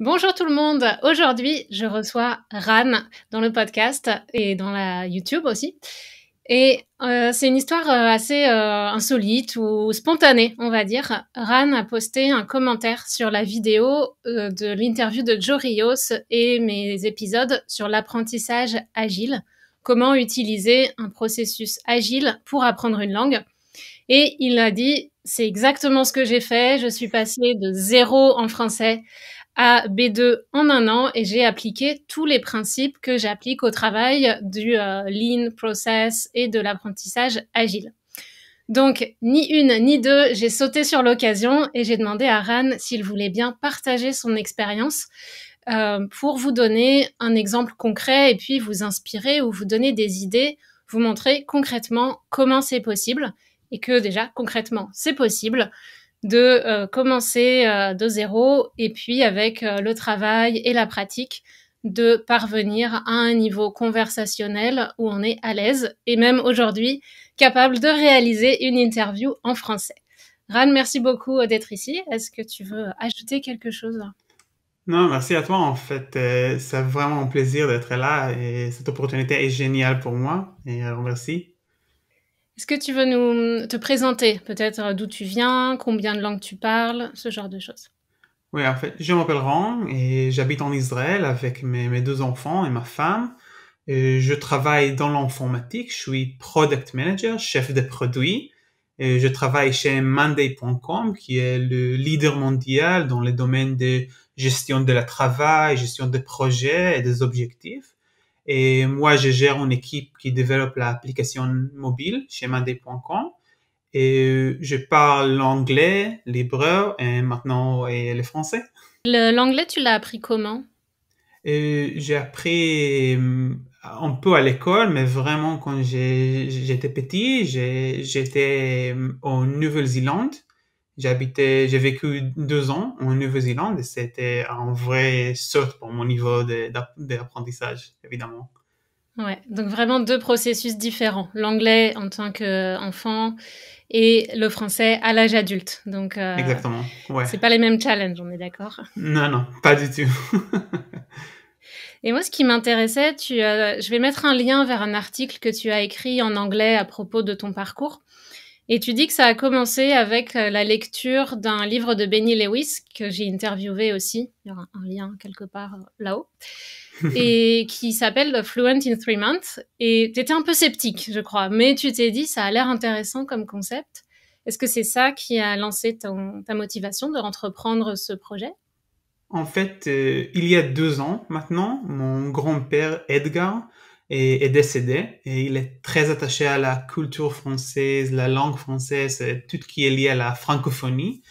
Bonjour tout le monde. Aujourd'hui, je reçois Ran dans le podcast et dans la YouTube aussi. Et euh, c'est une histoire euh, assez euh, insolite ou spontanée, on va dire. Ran a posté un commentaire sur la vidéo de l'interview de Joe Rios et mes épisodes sur l'apprentissage agile. Comment utiliser un processus agile pour apprendre une langue. Et il a dit, c'est exactement ce que j'ai fait. Je suis passé de zéro en français à B2 en un an et j'ai appliqué tous les principes que j'applique au travail du euh, lean process et de l'apprentissage agile. Donc, ni une ni deux, j'ai sauté sur l'occasion et j'ai demandé à Ran s'il voulait bien partager son expérience euh, pour vous donner un exemple concret et puis vous inspirer ou vous donner des idées, vous montrer concrètement comment c'est possible et que déjà concrètement c'est possible de euh, commencer euh, de zéro et puis avec euh, le travail et la pratique de parvenir à un niveau conversationnel où on est à l'aise et même aujourd'hui capable de réaliser une interview en français. Ran, merci beaucoup d'être ici. Est-ce que tu veux ajouter quelque chose? Non, merci à toi en fait. c'est vraiment un plaisir d'être là et cette opportunité est géniale pour moi et merci. Est-ce que tu veux nous te présenter, peut-être euh, d'où tu viens, combien de langues tu parles, ce genre de choses? Oui, en fait, je m'appelle Ron et j'habite en Israël avec mes, deux enfants et ma femme. Et je travaille dans l'informatique, je suis product manager, chef de produit. Et je travaille chez Monday.com, qui est le leader mondial dans les domaines de gestion de la travail, gestion des projets et des objectifs. Et moi, je gère une équipe qui développe l'application mobile chez Monday.com. Et je parle l'anglais, l'hébreu et maintenant et le français. L'anglais, tu l'as appris comment? J'ai appris euh, un peu à l'école, mais vraiment quand j'étais petit, j'étais en Nouvelle-Zélande J'habitais, j'ai vécu deux ans en Nouvelle-Zélande et c'était un vrai saut pour mon niveau d'apprentissage, évidemment. Ouais, donc vraiment deux processus différents. L'anglais en tant qu'enfant et le français à l'âge adulte. Donc, euh, Exactement, ouais. C'est pas les mêmes challenges, on est d'accord? Non, non, pas du tout. et moi, ce qui m'intéressait, tu, je vais mettre un lien vers un article que tu as écrit en anglais à propos de ton parcours. Et tu dis que ça a commencé avec euh, la lecture d'un livre de Benny Lewis que j'ai interviewé aussi. Il y aura un lien quelque part euh, là-haut. et qui s'appelle Fluent in Three Months. Et tu étais un peu sceptique, je crois, mais tu t'es dit, ça a l'air intéressant comme concept. Est-ce que c'est ça qui a lancé ta motivation de entreprendre ce projet? En fait, euh, il y a deux ans maintenant, mon grand-père Edgar est, décédé et il est très attaché à la culture française, la langue française, tout ce qui est lié à la francophonie.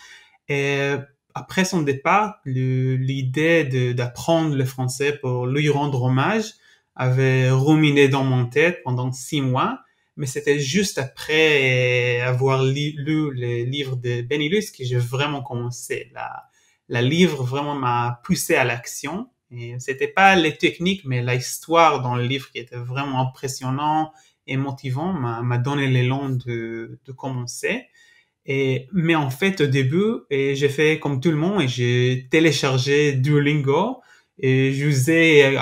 Et après son départ, l'idée d'apprendre le français pour lui rendre hommage avait ruminé dans mon tête pendant six mois. Mais c'était juste après avoir lu, le livre de Benilus que j'ai vraiment commencé. La, la livre vraiment m'a poussé à l'action et c'était pas les techniques, mais l'histoire dans le livre qui était vraiment impressionnant et motivant m'a donné l'élan de, de commencer. Et, mais en fait, au début, j'ai fait comme tout le monde et j'ai téléchargé Duolingo et j'usais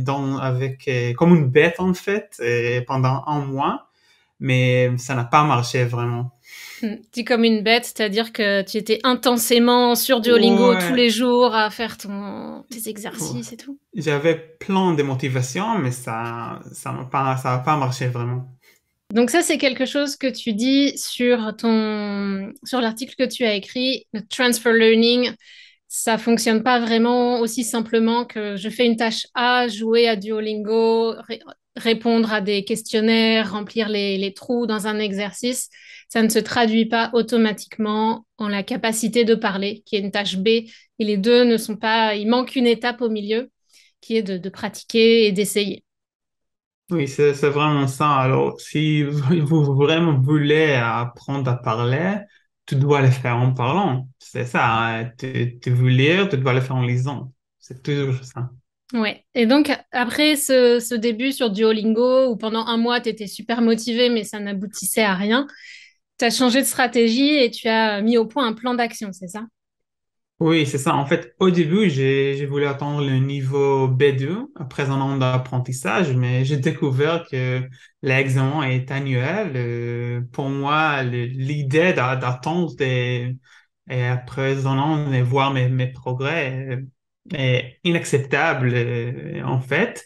dans, avec, comme une bête en fait, pendant un mois. Mais ça n'a pas marché vraiment. Tu comme une bête, c'est-à-dire que tu étais intensément sur Duolingo tous les jours à faire ton, tes exercices et tout. J'avais plein de motivations, mais ça ça n'a pas, ça pas marché vraiment. Donc ça, c'est quelque chose que tu dis sur ton sur l'article que tu as écrit, le transfer learning. Ça fonctionne pas vraiment aussi simplement que je fais une tâche A, jouer à Duolingo, répondre à des questionnaires, remplir les, trous dans un exercice ça ne se traduit pas automatiquement en la capacité de parler, qui est une tâche B. Et les deux ne sont pas, il manque une étape au milieu, qui est de, pratiquer et d'essayer. Oui, c'est vraiment ça. Alors, si vous vraiment voulez apprendre à parler, tu dois le faire en parlant. C'est ça. Hein. Tu veux lire, tu dois le faire en lisant. C'est toujours ça. Ouais. Et donc, après ce, début sur Duolingo, où pendant un mois, tu étais super motivé, mais ça n'aboutissait à rien, tu as changé de stratégie et tu as mis au point un plan d'action, c'est ça? Oui, c'est ça. En fait, au début, j'ai, voulu attendre le niveau B2 après un an d'apprentissage, mais j'ai découvert que l'examen est annuel. Euh, pour moi, l'idée d'a- d'attendre et, après un an de voir mes, mes progrès est inacceptable, euh, en fait.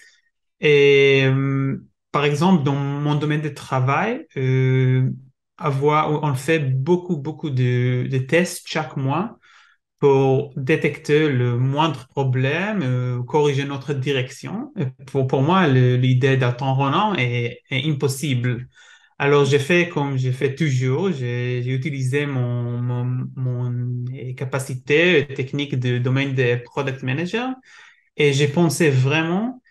Et euh, par exemple, dans mon domaine de travail, euh, avoir, on fait beaucoup, beaucoup de, tests chaque mois pour détecter le moindre problème, euh, corriger notre direction. Pour, pour moi, l'idée d'attendre un an est, est impossible. Alors, j'ai fait comme j'ai fait toujours, j'ai utilisé mon, mon, mon capacité technique de domaine de product manager et j'ai pensé vraiment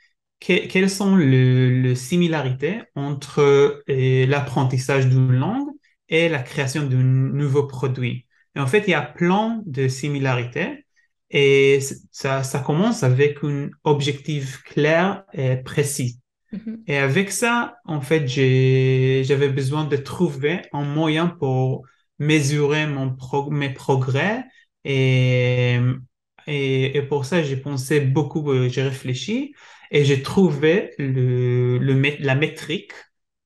que- quelles sont les, les similarités entre euh, l'apprentissage d'une langue et la création d'un nouveau produit. Et en fait, il y a plein de similarités et ça, ça commence avec un objectif clair et précis. Mhm. Et avec ça, en fait, j'avais besoin de trouver un moyen pour mesurer mon pro- mes progrès. Et, et, pour ça, j'ai pensé beaucoup, euh, j'ai réfléchi et j'ai trouvé le, le, la métrique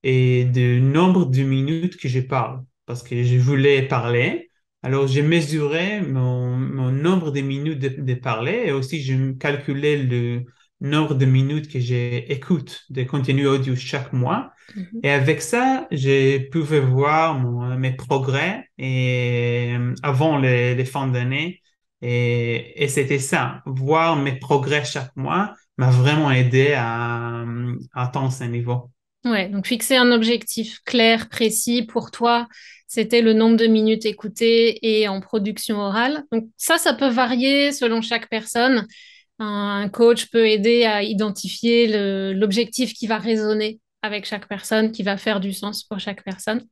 et du nombre de minutes que je parle. Parce que je voulais parler. Alors, j'ai mesuré mon, mon nombre de minutes de, de parler et aussi, j'ai calculé le nombre de minutes que j'écoute des contenus audio chaque mois. Mhm. Et avec ça, j'ai pu voir mon- mes progrès et, euh, avant les, les fins d'année. Et, et c'était ça, voir mes progrès chaque mois m'a vraiment aidé à, à atteindre ce niveau. Ouais, donc fixer un objectif clair, précis pour toi, c'était le nombre de minutes écoutées et en production orale. Donc ça, ça peut varier selon chaque personne. Un coach peut aider à identifier l'objectif qui va résonner avec chaque personne, qui va faire du sens pour chaque personne.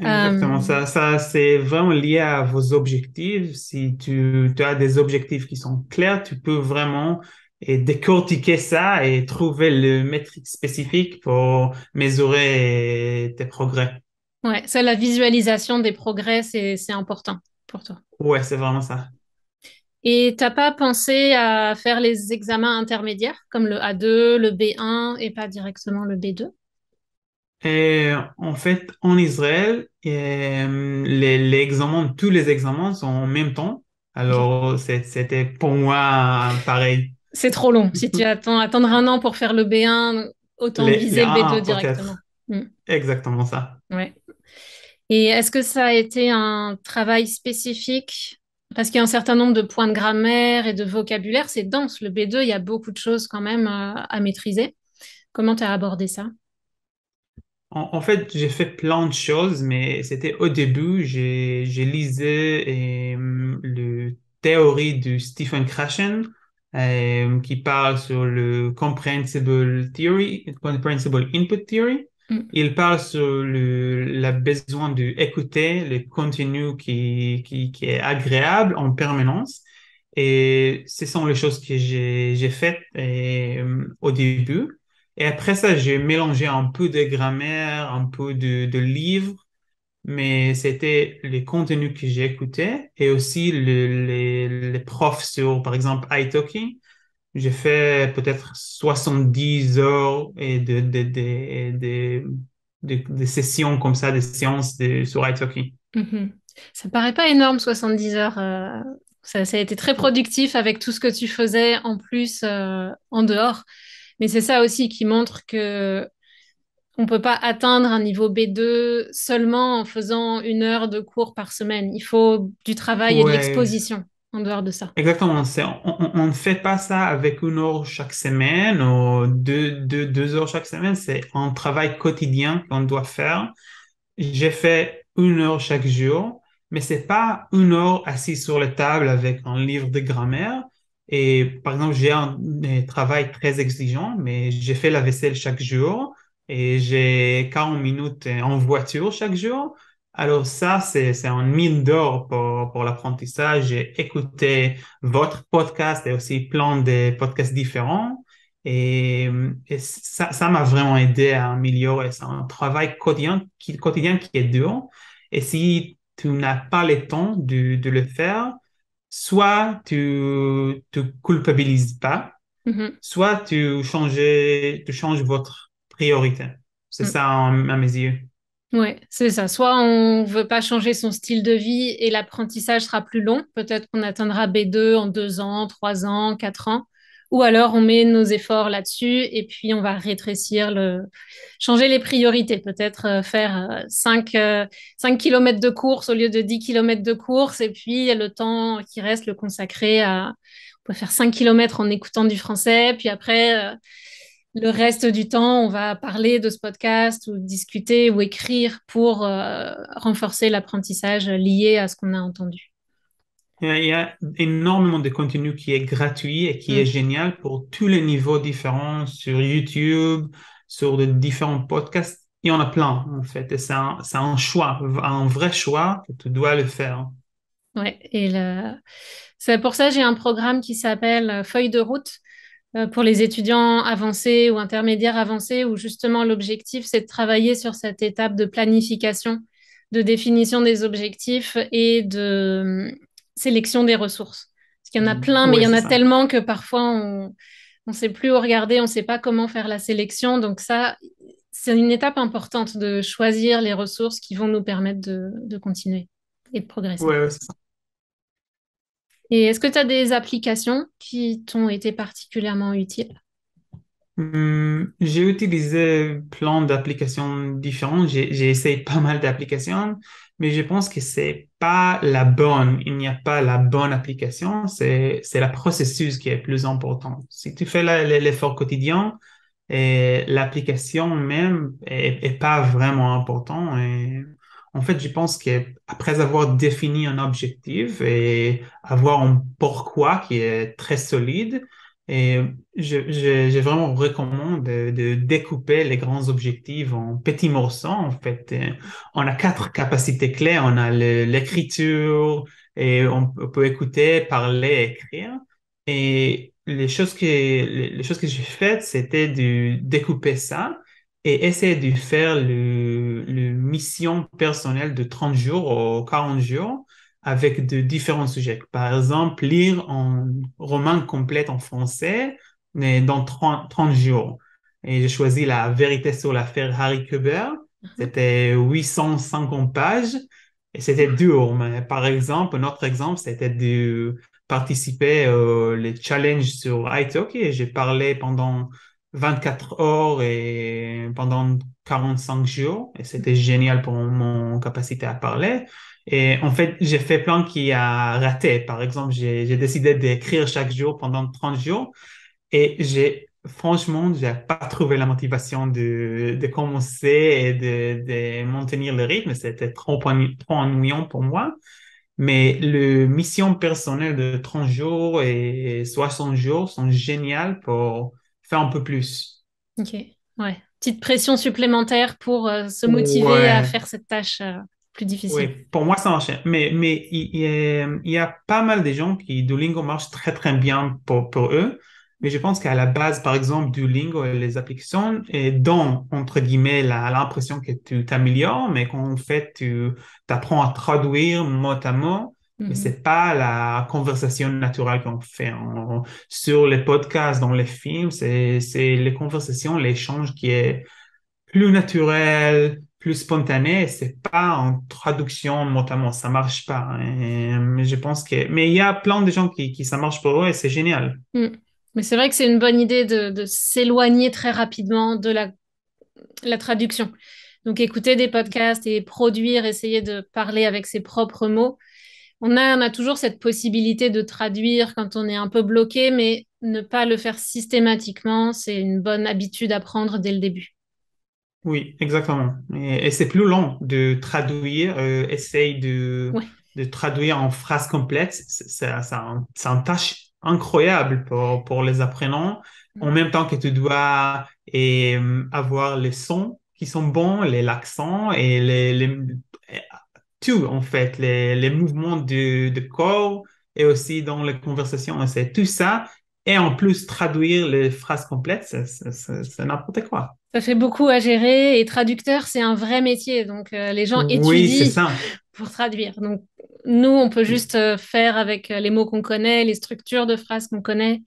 Exactement, Euh, ça, ça c'est vraiment lié à vos objectifs. Si tu, tu as des objectifs qui sont clairs, tu peux vraiment et décortiquer ça et trouver le métrique spécifique pour mesurer tes progrès. ouais, ça, la visualisation des progrès, c'est important pour toi. Ouais, c'est vraiment ça. Et t'as pas pensé à faire les examens intermédiaires comme le A2, le B1 et pas directement le B2? Et en fait, en Israël, euh, les, les examens, tous les examens sont en même temps. Alors, c'était pour moi pareil. C'est trop long. Si tu attends attendre un an pour faire le B1, autant Les, les viser le B2 A1 directement. peut-être. Mm. Exactement ça. Ouais. Et est-ce que ça a été un travail spécifique? Parce qu'il y a un certain nombre de points de grammaire et de vocabulaire, c'est dense. Le B2, il y a beaucoup de choses quand même euh, à maîtriser. Comment tu as abordé ça? En, fait, j'ai fait plein de choses, mais c'était au début, j'ai, lisé euh, le théorie de Stephen Krashen euh, qui parle sur le Comprehensible Theory, Comprehensible Input Theory. Mm. Il parle sur le, la besoin d'écouter le contenu qui, qui, qui est agréable en permanence. Et ce sont les choses que j'ai, faites euh, au début. Et après ça, j'ai mélangé un peu de grammaire, un peu de, de livres, mais c'était les contenus que j'ai écoutés et aussi le- les, les profs sur, par exemple, italki. J'ai fait peut-être 70 heures et de, de, de, de, sessions comme ça, des séances de, sur italki. Mhm. Ça paraît pas énorme, 70 heures. euh, ça, ça a été très productif avec tout ce que tu faisais en plus euh, en dehors. Mais c'est ça aussi qui montre que on peut pas atteindre un niveau B2 seulement en faisant une heure de cours par semaine. Il faut du travail et de l'exposition en dehors de ça. exactement. On, on ne fait pas ça avec une heure chaque semaine ou deux, deux, deux heures chaque semaine. C'est un travail quotidien qu'on doit faire. J'ai fait une heure chaque jour, mais c'est pas une heure assis sur la table avec un livre de grammaire. Et par exemple, j'ai un, un travail très exigeant, mais j'ai fait la vaisselle chaque jour et j'ai 40 minutes en voiture chaque jour. Alors ça, c'est, c'est un mine d'or pour, pour l'apprentissage. J'ai écouté votre podcast et aussi plein de podcasts différents. Et, et ça, ça m'a vraiment aidé à améliorer. C'est un travail quotidien qui, quotidien qui est dur. Et si tu n'as pas le temps de, de le faire, soit tu te culpabilises pas, Mhm. soit tu changes, tu changes votre priorité. C'est Mm. ça à mes yeux. Ouais, c'est ça. Soit on veut pas changer son style de vie et l'apprentissage sera plus long. Peut-être qu'on atteindra B2 en deux ans, trois ans, quatre ans. Ou alors on met nos efforts là-dessus et puis on va rétrécir le, changer les priorités. Peut-être euh, faire euh, 5, euh, 5 km de course au lieu de 10 km de course et puis le temps qui reste le consacrer à, on peut faire 5 km en écoutant du français, puis après, euh, le reste du temps, on va parler de ce podcast ou discuter ou écrire pour euh, renforcer l'apprentissage lié à ce qu'on a entendu. Il y a, énormément de contenu qui est gratuit et qui est Mm. génial pour tous les niveaux différents sur YouTube, sur de différents podcasts. Il y en a plein, en fait. Et c'est un, c'est un choix, un vrai choix que tu dois le faire. Ouais, et le- c'est pour ça que j'ai un programme qui s'appelle euh, Feuille de route pour les étudiants avancés ou intermédiaires avancés, où justement l'objectif, c'est de travailler sur cette étape de planification, de définition des objectifs et de euh, sélection des ressources. Parce qu'il y en a plein, mais il Oui, y en a ça. tellement que parfois on ne sait plus où regarder, on ne sait pas comment faire la sélection. Donc ça, c'est une étape importante de choisir les ressources qui vont nous permettre de, de continuer et de progresser. Ouais, c'est ça. Et est-ce que tu as des applications qui t'ont été particulièrement utiles? Hum, j'ai utilisé plein d'applications différentes. J'ai, essayé pas mal d'applications, mais je pense que c'est pas la bonne. Il n'y a pas la bonne application. C'est, le processus qui est plus important. Si tu fais l'effort quotidien, l'application même est, est pas vraiment important. Et en fait, je pense qu'après avoir défini un objectif et avoir un pourquoi qui est très solide, et je, je, je vraiment recommande de, de découper les grands objectifs en petits morceaux. En fait, Euh, on a quatre capacités clés. On a l'écriture et on, peut écouter, parler, écrire. Et les choses que, les choses que j'ai faites, c'était de découper ça et essayer de faire le, le mission personnelle de 30 jours ou 40 jours avec de différents sujets. Par exemple, lire un roman complet en français mais dans 30, 30 jours. Et j'ai choisi La vérité sur l'affaire Harry Kuber. C'était 850 pages et c'était dur. Mais par exemple, un autre exemple, c'était de participer aux les challenges sur iTalk et j'ai parlé pendant 24 heures et pendant 45 jours et c'était génial pour mon capacité à parler. Et en fait, j'ai fait plein qui a raté. Par exemple, j'ai décidé d'écrire chaque jour pendant 30 jours et j'ai franchement, j'ai pas trouvé la motivation de, de commencer et de, de maintenir le rythme. C'était trop, ennu- trop ennuyant pour moi. Mais le mission personnelle de 30 jours et 60 jours sont géniales pour faire un peu plus. Ok, ouais. Petite pression supplémentaire pour euh, se motiver à faire cette tâche euh, plus oui, difficile. pour moi ça marche. Mais, mais il, il y a, pas mal de gens qui Duolingo marche très très bien pour, pour eux. Mais je pense qu'à la base, par exemple, Duolingo et les applications et donnent, entre guillemets, l'impression que tu t'améliores, mais qu'en fait, tu apprends à traduire mot à mot. Mais Mhm. c'est pas la conversation naturelle qu'on fait sur les podcasts, dans les films. C'est, c'est les conversations, l'échange qui est plus naturel, plus spontané. C'est pas en traduction mot. Ça marche pas. Et, mais je pense que, mais il y a plein de gens qui, qui ça marche pour eux et c'est génial. Mm. Mais c'est vrai que c'est une bonne idée de, de s'éloigner très rapidement de la, la traduction. Donc écouter des podcasts et produire, essayer de parler avec ses propres mots. On a, on a toujours cette possibilité de traduire quand on est un peu bloqué, mais ne pas le faire systématiquement, c'est une bonne habitude à prendre dès le début. Oui, exactement. Et, et c'est plus long de traduire, euh, essaye de, Ouais. de traduire en phrase complète. C'est un- une tâche incroyable pour, pour les apprenants. En même temps que tu dois et, euh, avoir les sons qui sont bons, les l'accent et les, les- tout, en fait, les, les mouvements de corps et aussi dans les conversations. C'est tout ça. Et en plus, traduire les phrases complètes, c'est n'importe quoi. Ça fait beaucoup à gérer et traducteur, c'est un vrai métier. Donc, euh, les gens Oui, étudient ça. pour traduire. Donc, nous, on peut juste euh, faire avec euh, les mots qu'on connaît, les structures de phrases qu'on connaît.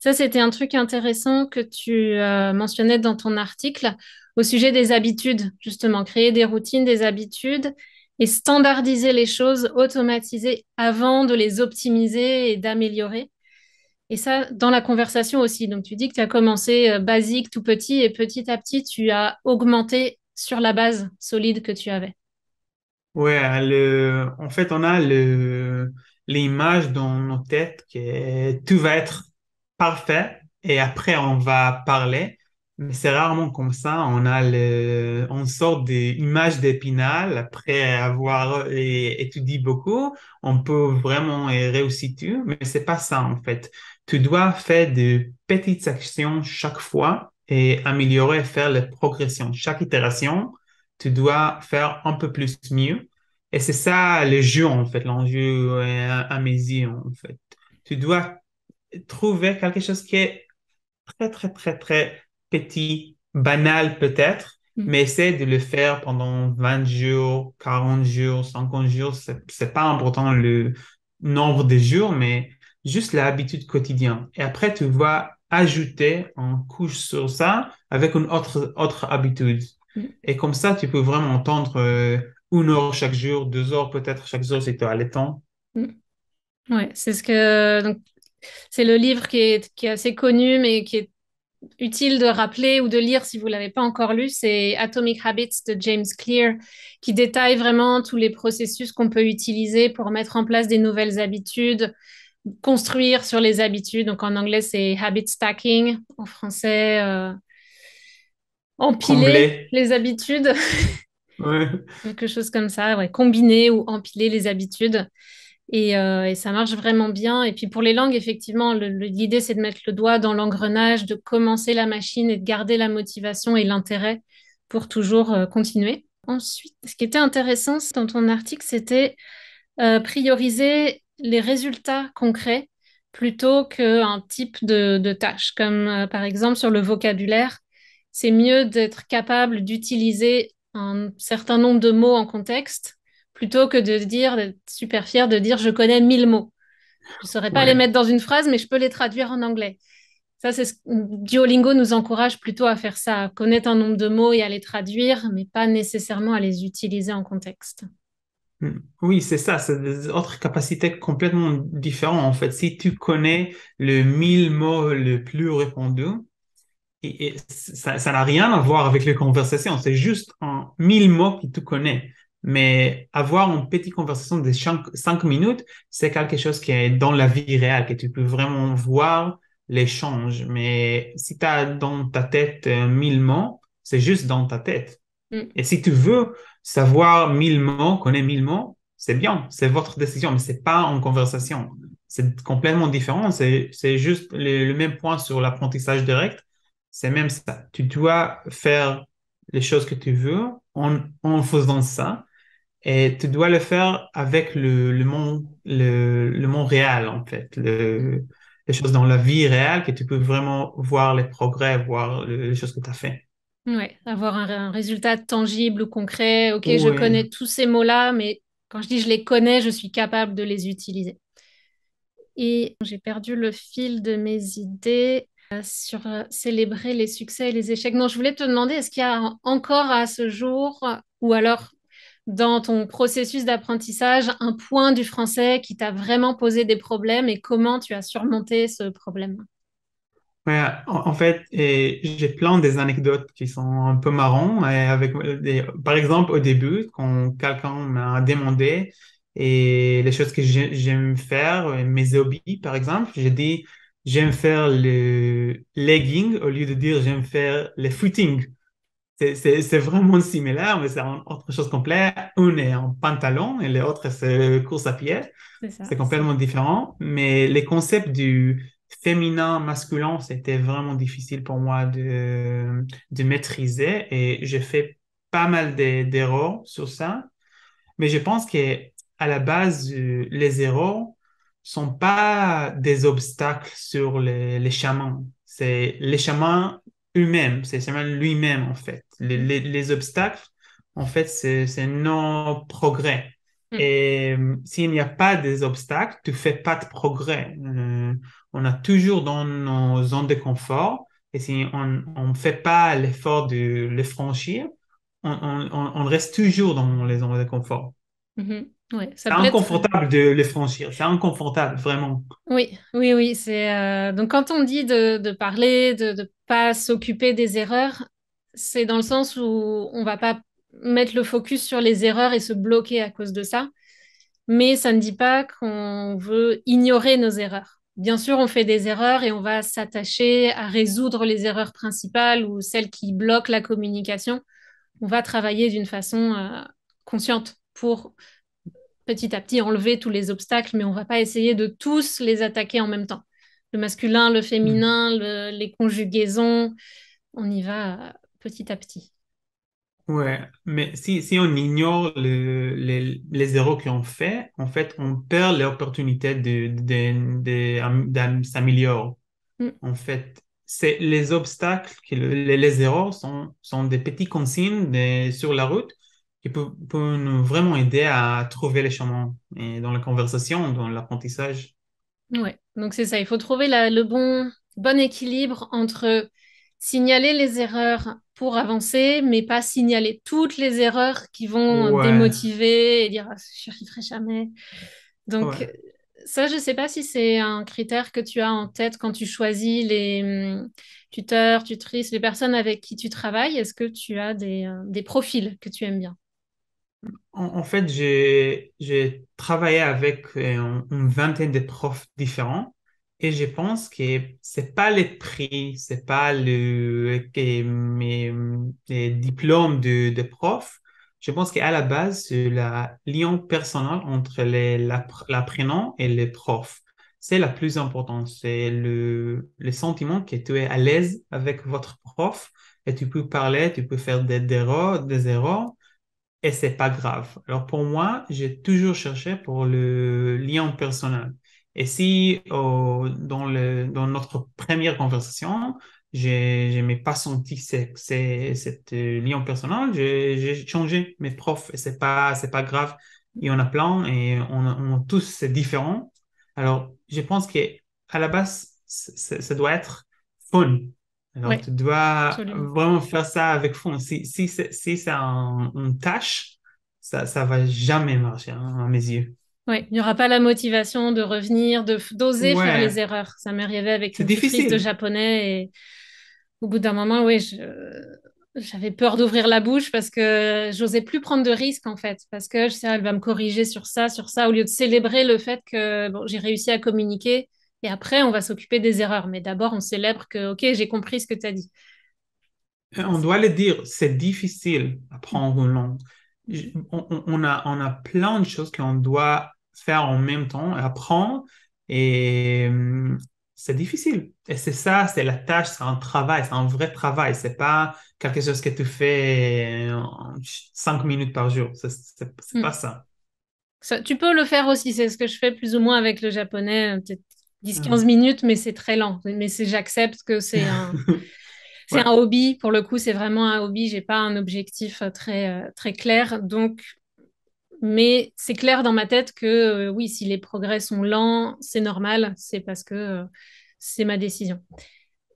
Ça, c'était un truc intéressant que tu euh, mentionnais dans ton article au sujet des habitudes, justement, créer des routines, des habitudes et standardiser les choses, automatiser avant de les optimiser et d'améliorer. Et ça, dans la conversation aussi. Donc, tu dis que tu as commencé basique, tout petit, et petit à petit, tu as augmenté sur la base solide que tu avais. Ouais, en fait, on a l'image dans nos têtes que tout va être parfait et après on va parler. Mais c'est rarement comme ça. On a le, on sort des images d'épinal après avoir étudié beaucoup. On peut vraiment réussir mais c'est pas ça en fait. Tu dois faire de petites actions chaque fois et améliorer, faire la progression. Chaque itération, tu dois faire un peu plus mieux. Et c'est ça le jeu, en fait, l'enjeu à, mes yeux, en fait. Tu dois trouver quelque chose qui est très, très, très, très petit, banal peut-être, mm. mais essaie de le faire pendant 20 jours, 40 jours, 50 jours. C'est pas important le nombre de jours, mais juste l'habitude quotidienne. Et après, tu vas ajouter en couche sur ça avec une autre, autre habitude. Mm. Et comme ça, tu peux vraiment entendre euh, une heure chaque jour, deux heures peut-être chaque jour si tu as le temps. Mm. Ouais, c'est ce que. Donc, c'est le livre qui est, qui est assez connu, mais qui est utile de rappeler ou de lire si vous ne l'avez pas encore lu, c'est Atomic Habits de James Clear, qui détaille vraiment tous les processus qu'on peut utiliser pour mettre en place des nouvelles habitudes, construire sur les habitudes. Donc en anglais, c'est habit stacking, en français, euh, empiler les habitudes. Quelque chose comme ça, ouais, combiner ou empiler les habitudes. Euh, et, ça marche vraiment bien. Et puis pour les langues, effectivement, l'idée, c'est de mettre le doigt dans l'engrenage, de commencer la machine et de garder la motivation et l'intérêt pour toujours euh, continuer. Ensuite, ce qui était intéressant dans ton article, c'était prioriser les résultats concrets plutôt qu'un type de, tâche. Comme euh, par exemple sur le vocabulaire, c'est mieux d'être capable d'utiliser un certain nombre de mots en contexte plutôt que de dire, d'être super fier de dire je connais mille mots. Je ne saurais pas les mettre dans une phrase, mais je peux les traduire en anglais. Ça, c'est ce... Duolingo nous encourage plutôt à faire ça, à connaître un nombre de mots et à les traduire, mais pas nécessairement à les utiliser en contexte. Hmm. Oui, c'est ça, c'est des autres capacités complètement différentes. En fait, si tu connais le mille mots le plus répandu, et, ça n'a rien à voir avec les conversations, c'est juste un mille mots que tu connais. Mais avoir une petite conversation de cinq, minutes, c'est quelque chose qui est dans la vie réelle, que tu peux vraiment voir l'échange. Mais si tu as dans ta tête euh, mille mots, c'est juste dans ta tête. Hmm. Et si tu veux savoir mille mots, connaître mille mots, c'est bien, c'est votre décision, mais c'est pas en conversation. C'est complètement différent. C'est, juste le, même point sur l'apprentissage direct. C'est même ça. Tu dois faire les choses que tu veux en, en faisant ça. Et tu dois le faire avec le, le monde, le, le monde réel, en fait. Le, les choses dans la vie réelle que tu peux vraiment voir les progrès, voir les choses que tu as fait. Oui, avoir un, résultat tangible ou concret. Ok, je connais tous ces mots-là, mais quand je dis je les connais, je suis capable de les utiliser. Et j'ai perdu le fil de mes idées euh, sur euh, célébrer les succès et les échecs. Non, je voulais te demander, est-ce qu'il y a encore à ce jour, ou alors dans ton processus d'apprentissage, un point du français qui t'a vraiment posé des problèmes et comment tu as surmonté ce problème? Ouais, en, fait, j'ai plein des anecdotes qui sont un peu marrants. avec, par exemple, au début, quand quelqu'un m'a demandé et les choses que j'aime faire, mes hobbies, par exemple, j'ai dit j'aime faire le legging au lieu de dire j'aime faire le footing. C'est vraiment similaire, mais c'est autre chose complète. Un est en pantalon et l'autre, c'est course à pied. C'est complètement différent. Mais les concepts du féminin, masculin, c'était vraiment difficile pour moi de, de maîtriser et j'ai fait pas mal d'erreurs sur ça. Mais je pense que à la base, euh, les erreurs sont pas des obstacles sur les, les chemins. C'est les chemins eux-mêmes, c'est chemin lui-même en fait. Les, les, les, obstacles, en fait, c'est nos progrès. Mm. Et euh, s'il n'y a pas des obstacles, tu fais pas de progrès. Euh, on a toujours dans nos zones de confort. Et si on ne fait pas l'effort de les franchir, on, on- reste toujours dans les zones de confort. Mhm. Ouais, C'est être. inconfortable de les franchir. C'est inconfortable, vraiment. Oui, oui, oui. C'est euh, donc quand on dit de, de parler, de ne pas s'occuper des erreurs, c'est dans le sens où on va pas mettre le focus sur les erreurs et se bloquer à cause de ça. Mais ça ne dit pas qu'on veut ignorer nos erreurs. Bien sûr, on fait des erreurs et on va s'attacher à résoudre les erreurs principales ou celles qui bloquent la communication. On va travailler d'une façon euh, consciente pour petit à petit enlever tous les obstacles, mais on va pas essayer de tous les attaquer en même temps. Le masculin, le Mm. féminin, le- les conjugaisons, on y va petit à petit. Ouais, mais si, si on ignore le- les, les erreurs qu'on fait, en fait, on perd l'opportunité de, de, de, de- s'améliorer. Mm. En fait, c'est les obstacles, que les, les erreurs sont, sont des petits consignes sur la route qui peuvent, peuvent nous vraiment aider à trouver les chemins et dans la conversation, dans l'apprentissage. Ouais, donc c'est ça, il faut trouver la- le bon, bon équilibre entre signaler les erreurs pour avancer, mais pas signaler toutes les erreurs qui vont Ouais, démotiver et dire ah, je n'y arriverai jamais. Donc ouais. ça, je ne sais pas si c'est un critère que tu as en tête quand tu choisis les hum, tuteurs, tutrices, les personnes avec qui tu travailles. Est-ce que tu as des, euh, des profils que tu aimes bien? En, fait, j'ai, travaillé avec euh, une vingtaine de profs différents et je pense que c'est pas les prix, c'est pas le, que mes, mes diplômes de, de prof. Je pense qu'à la base, c'est la lien personnel entre les, l'app- l'apprenant et les profs. C'est la plus importante. C'est le, le sentiment que tu es à l'aise avec votre prof et tu peux parler, tu peux faire des erreurs, des erreurs et c'est pas grave. Alors pour moi, j'ai toujours cherché pour le lien personnel. Et si euh, dans le, dans notre première conversation, je n'ai pas senti cette euh, lien personnel, j'ai, changé mes profs et c'est pas, pas grave. Il y en a plein et on, on tous c'est différent. Alors je pense que à la base, ça doit être fun. Alors, Oui, tu dois absolument. vraiment faire ça avec fond. Si, si c'est si c'est un- une tâche, ça, ça va jamais marcher, hein, à mes yeux. Oui, il n'y aura pas la motivation de revenir, de d'oser faire les erreurs. Ça m'est arrivé avec une tutrice de difficile. japonais et au bout d'un moment, oui, j'avais peur d'ouvrir la bouche parce que j'osais plus prendre de risques en fait, parce que je sais, elle va me corriger sur ça, sur ça, au lieu de célébrer le fait que bon, j'ai réussi à communiquer et après on va s'occuper des erreurs. Mais d'abord, on célèbre que, ok, j'ai compris ce que tu as dit. Et On doit le dire, c'est difficile apprendre une langue. On, on- a, on a plein de choses qu'on doit faire en même temps, apprendre, et hum, c'est difficile. Et c'est ça, c'est la tâche, c'est un travail, c'est un vrai travail. C'est pas quelque chose que tu fais cinq minutes par jour. C'est Mm. pas ça. Ça, tu peux le faire aussi, c'est ce que je fais plus ou moins avec le japonais, euh, peut-être 10-15 Hum. minutes, mais c'est très lent. Mais j'accepte que c'est un, c'est Ouais. un hobby. Pour le coup, c'est vraiment un hobby. J'ai pas un objectif euh, très, euh, très clair. Donc, mais c'est clair dans ma tête que euh, oui, si les progrès sont lents, c'est normal. C'est parce que euh, c'est ma décision.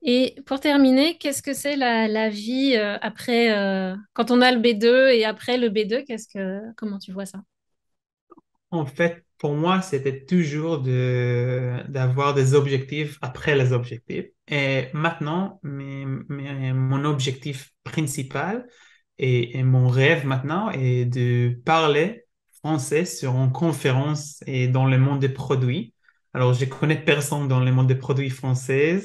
Et pour terminer, qu'est-ce que c'est la, la vie euh, après, quand on a le B2 et après le B2, qu'est-ce que, comment tu vois ça? En fait, pour moi, c'était toujours de, d'avoir des objectifs après les objectifs. Et maintenant, mon objectif principal et, mon rêve maintenant est de parler français sur une conférence et dans le monde des produits. Alors, je connais personne dans le monde des produits français,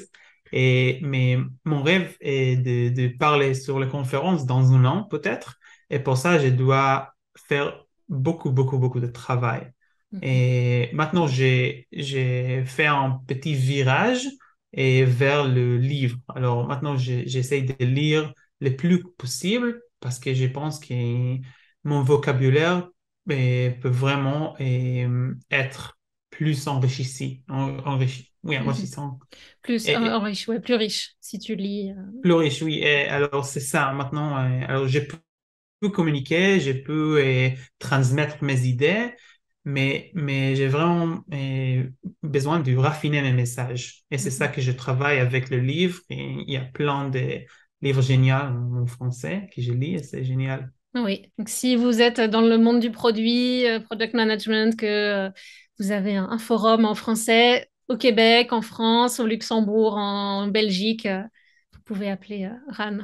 et, mais mon rêve est de, de parler sur les conférences dans un an, peut-être. Et pour ça, je dois faire beaucoup, beaucoup, beaucoup de travail. Mhm. Et maintenant, j'ai, fait un petit virage et vers le livre. Alors maintenant, j'essaie de lire le plus possible parce que je pense que mon vocabulaire eh, peut vraiment eh, être plus enrichi, en- enrichi, oui, Mhm. enrichissant. Plus Et, euh, et riche, ouais, plus riche si tu lis. euh. plus riche, oui. Et alors, c'est ça. Maintenant, eh, alors, je peux communiquer, je peux euh, transmettre mes idées, mais, mais j'ai vraiment euh, besoin de raffiner mes messages. Et c'est ça que je travaille avec le livre. Et il y a plein de livres géniaux en français que je lis et c'est génial. Oui, donc si vous êtes dans le monde du produit, euh, product management, que euh, vous avez un, forum en français au Québec, en France, au Luxembourg, en Belgique, vous pouvez appeler RAN.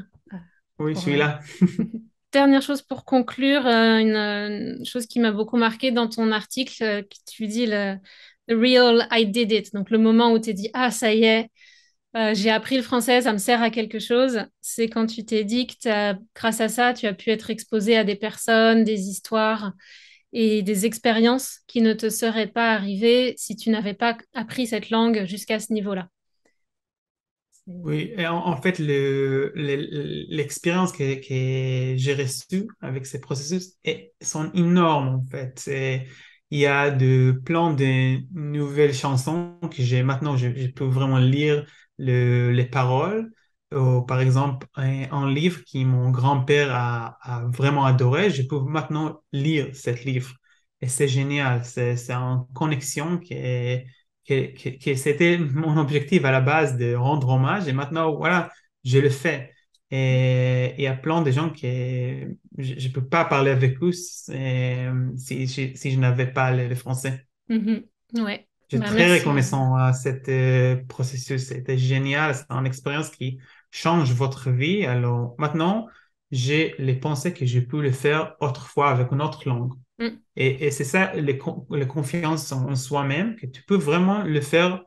oui, je suis là. Dernière chose pour conclure, une, chose qui m'a beaucoup marqué dans ton article, tu dis le, real I did it, donc le moment où tu dit ah ça y est, euh, j'ai appris le français, ça me sert à quelque chose, c'est quand tu t'es dit que grâce à ça, tu as pu être exposé à des personnes, des histoires et des expériences qui ne te seraient pas arrivées si tu n'avais pas appris cette langue jusqu'à ce niveau-là. Oui, et en, fait, l'expérience que, que j'ai reçue avec ces processus est, sont énormes, en fait. il y a de plein de nouvelles chansons que j'ai maintenant, je, peux vraiment lire les paroles. par exemple, un, livre qui mon grand-père a, vraiment adoré, je peux maintenant lire ce livre. Et c'est génial, c'est une connexion qui est, qui, c'était mon objectif à la base de rendre hommage et maintenant, voilà, je le fais. Et il y a plein de gens qui, je ne peux pas parler avec eux si, si, je n'avais pas le, français. Ouais. Je suis bah, très reconnaissant à ce euh, processus. C'était génial. C'est une expérience qui change votre vie. Alors maintenant, j'ai les pensées que j'ai pu le faire autrefois avec une autre langue. Mm. Et, c'est ça, les, les confiances en, soi-même, que tu peux vraiment le faire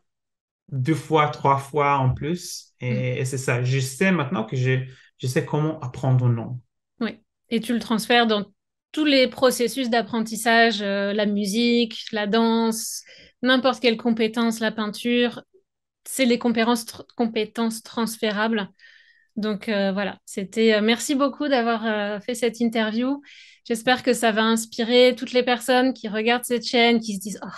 deux fois, trois fois en plus. Et, mm. c'est ça. Je sais maintenant que je, je sais comment apprendre une langue. Oui. Et tu le transfères dans tous les processus d'apprentissage, euh, la musique, la danse, n'importe quelle compétence, la peinture, c'est les compétences, compétences transférables. Donc euh, voilà, c'était. Euh, merci beaucoup d'avoir euh, fait cette interview. J'espère que ça va inspirer toutes les personnes qui regardent cette chaîne, qui se disent oh,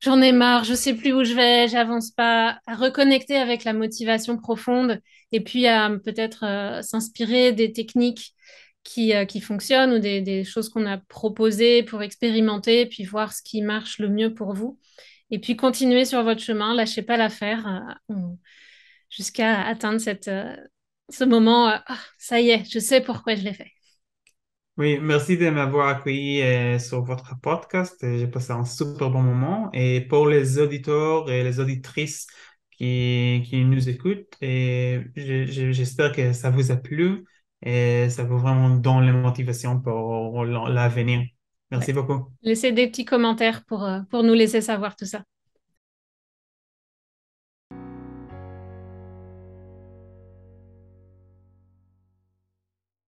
j'en ai marre, je sais plus où je vais, j'avance pas, à reconnecter avec la motivation profonde et puis à peut-être s'inspirer des techniques qui, qui fonctionnent ou des, des choses qu'on a proposées pour expérimenter, puis voir ce qui marche le mieux pour vous. Et puis continuez sur votre chemin, lâchez pas l'affaire jusqu'à atteindre cette, ce moment. Euh, ah, ça y est, je sais pourquoi je l'ai fait. Oui, merci de m'avoir accueilli sur votre podcast. J'ai passé un super bon moment. Et pour les auditeurs et les auditrices qui, qui nous écoutent, j'espère que ça vous a plu et ça vous vraiment donne la motivation pour l'avenir. Merci beaucoup. Laissez des petits commentaires pour, pour nous laisser savoir tout ça.